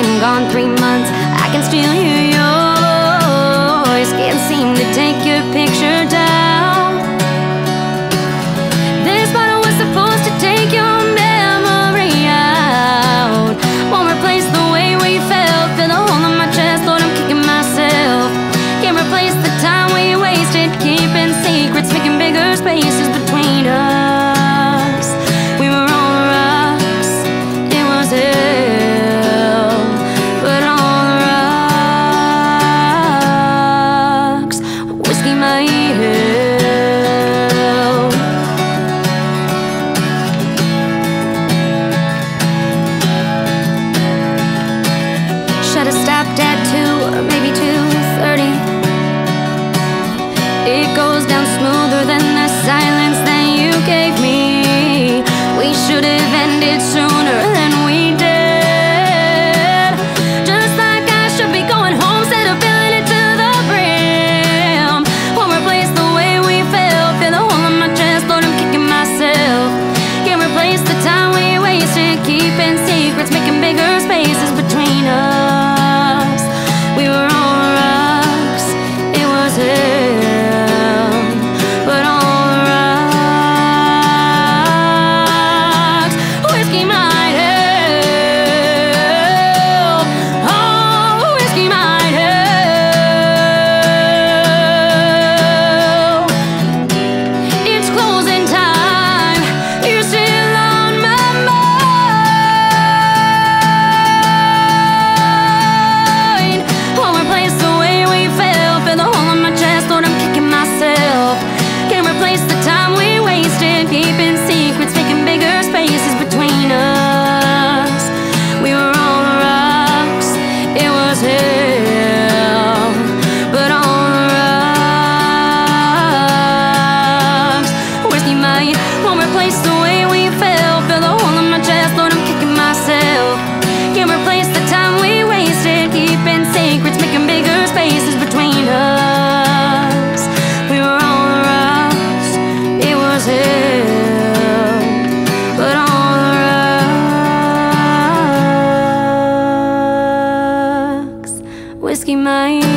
i gone three months I can still hear your voice. Can't seem to take your picture Mickey